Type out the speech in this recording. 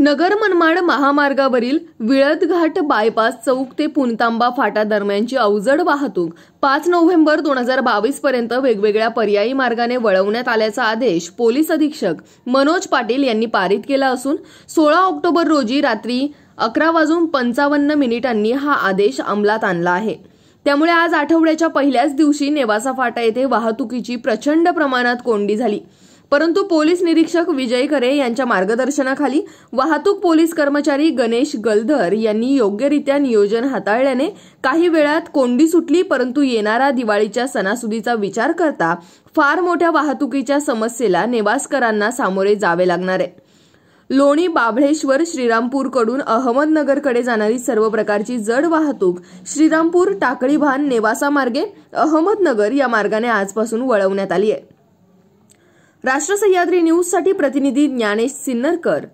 नगर मनमाड महामार्गावरील विळदघाट बायपास चौक ते पुणतांबा फाटा दरम्यानची अवजड वाहतूक पाच नोव्हेंबर दोन हजार बावीस पर्यंत वेगवेगळ्या पर्यायी मार्गाने वळवण्यात आल्याचा आदेश पोलीस अधीक्षक मनोज पाटील यांनी पारित केला असून सोळा ऑक्टोबर रोजी रात्री अकरा वाजून पंचावन्न मिनिटांनी हा आदेश अंमलात आणला आहे. त्यामुळे आज आठवड्याच्या पहिल्याच दिवशी नेवासा फाटा येथे वाहतुकीची प्रचंड प्रमाणात कोंडी झाली. परंतु पोलीस निरीक्षक विजय खरे यांच्या मार्गदर्शनाखाली वाहतूक पोलीस कर्मचारी गणेश गलधर यांनी योग्यरित्या नियोजन हाताळल्याने काही वेळात कोंडी सुटली परंतु येणारा दिवाळीच्या सणासुदीचा विचार करता फार मोठ्या वाहतुकीच्या समस्येला नेवासकरांना सामोरे जावे लागणार आहे. लोणी बाभळेश्वर श्रीरामपूरकडून अहमदनगरकडे जाणारी सर्व प्रकारची जड वाहतूक श्रीरामपूर टाकळीभान नेवासा मार्गे अहमदनगर या मार्गाने आजपासून वळवण्यात आली आहे. राष्ट्र सह्याद्री न्यूजसाठी प्रतिनिधी ज्ञानेश सिन्नरकर.